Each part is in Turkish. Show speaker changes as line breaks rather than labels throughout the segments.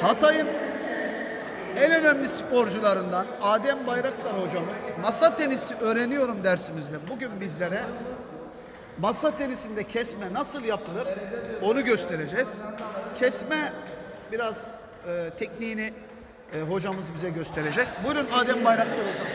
Hatay'ın en önemli sporcularından Adem Bayraktar hocamız masa tenisi öğreniyorum dersimizle bugün bizlere masa tenisinde kesme nasıl yapılır onu göstereceğiz. Kesme biraz e, tekniğini e, hocamız bize gösterecek. Buyurun Adem Bayraktar hocam.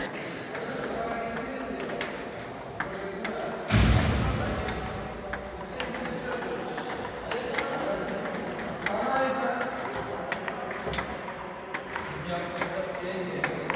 de